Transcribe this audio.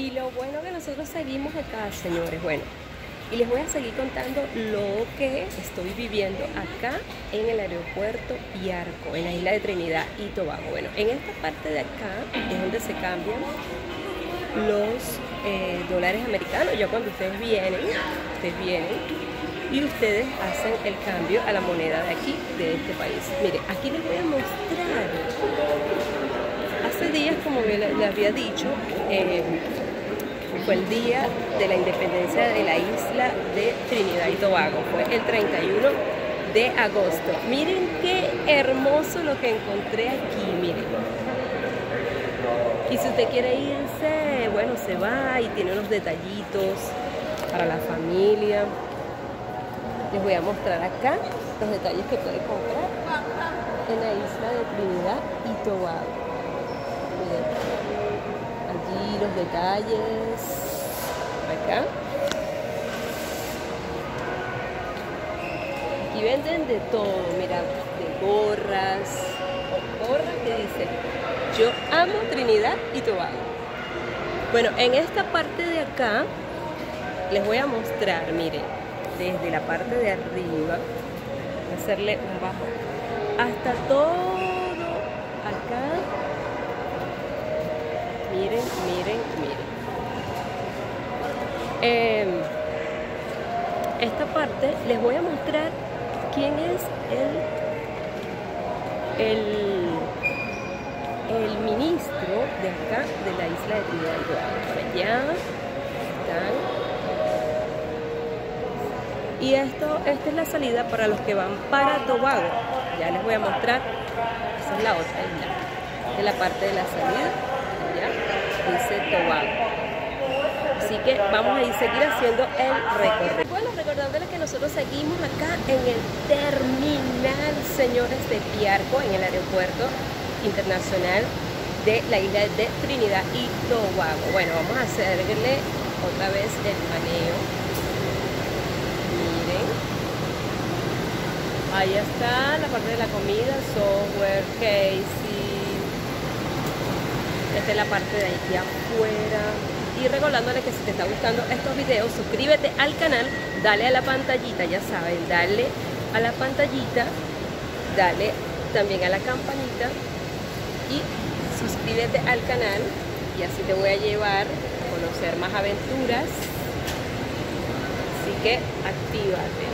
Y lo bueno que nosotros seguimos acá, señores, bueno, y les voy a seguir contando lo que estoy viviendo acá en el aeropuerto Piarco, en la isla de Trinidad y Tobago. Bueno, en esta parte de acá es donde se cambian los eh, dólares americanos. Ya cuando ustedes vienen, ustedes vienen y ustedes hacen el cambio a la moneda de aquí, de este país. Mire, aquí les voy a mostrar. Hace días, como les había dicho, eh, fue el día de la independencia de la isla de Trinidad y Tobago. Fue el 31 de agosto. Miren qué hermoso lo que encontré aquí, miren. Y si usted quiere irse, bueno, se va y tiene unos detallitos para la familia. Les voy a mostrar acá los detalles que puede comprar en la isla de Trinidad y Tobago. Miren los detalles acá. Aquí venden de todo mira de gorras. Gorras que dice yo amo Trinidad y Tobago bueno en esta parte de acá les voy a mostrar miren desde la parte de arriba hacerle un bajo hasta todo acá. Miren, miren, miren. Em, esta parte les voy a mostrar quién es el, el, el ministro de acá, de la isla de Trinidad y allá están. Y esto, esta es la salida para los que van para Tobago. Ya les voy a mostrar. Esa es la otra isla. Es la parte de la salida dice Tobago. Así que vamos a ir seguir haciendo el recorrido. Bueno, recordándoles que nosotros seguimos acá en el terminal, señores, de Piarco, en el aeropuerto internacional de la isla de Trinidad y Tobago. Bueno, vamos a hacerle otra vez el paneo. Miren. Ahí está la parte de la comida, software, Casey, esta es la parte de aquí afuera. Y recordándole que si te está gustando estos videos, suscríbete al canal, dale a la pantallita, ya saben, dale a la pantallita, dale también a la campanita y suscríbete al canal y así te voy a llevar a conocer más aventuras. Así que actívate.